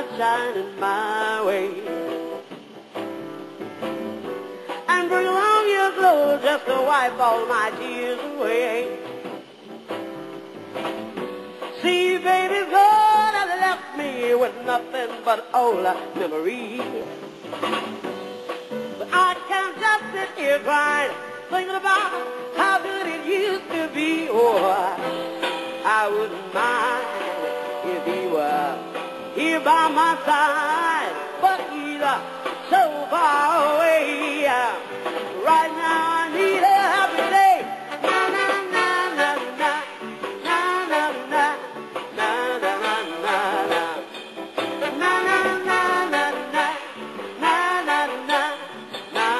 light shining my way. And bring along your glow just to wipe all my tears away. See, baby, God has left me with nothing but old memories. But I can't just sit here crying, thinking about how good it used to be. Oh, I wouldn't mind my side, but he's uh, so far away. Right now I need a happy day. Na na na na na na na na na na na na na. Na na na na na na na na na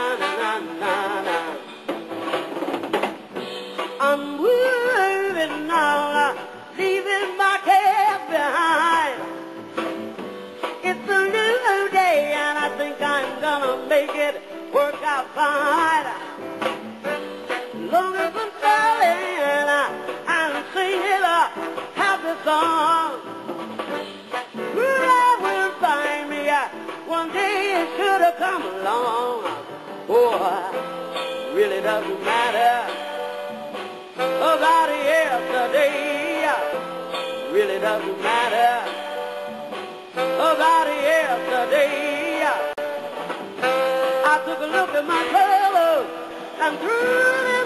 na na na. I'm Think I'm gonna make it work out fine. Long as I'm falling, I'm singing a happy song. Well, will find me one day it should have come along. Oh, really doesn't matter about yesterday. Really doesn't matter about yesterday look at my trouble. I'm through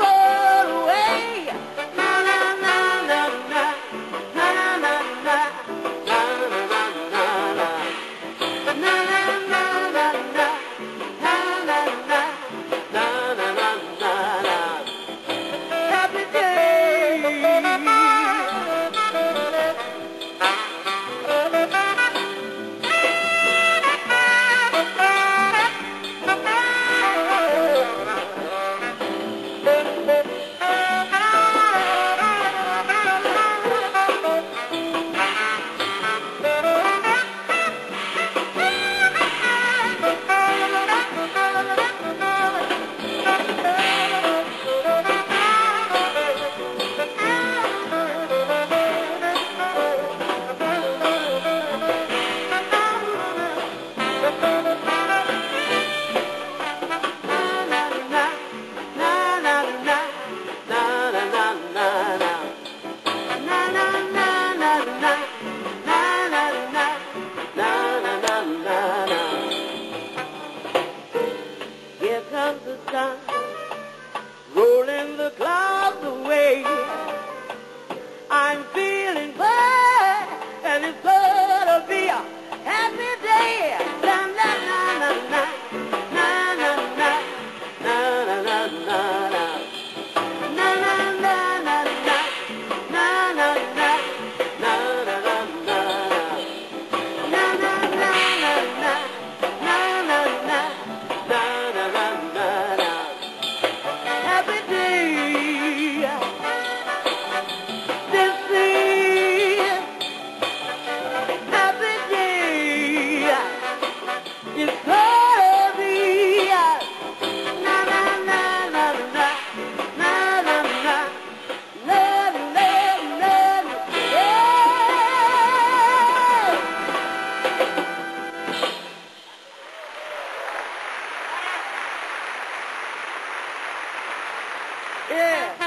Yeah.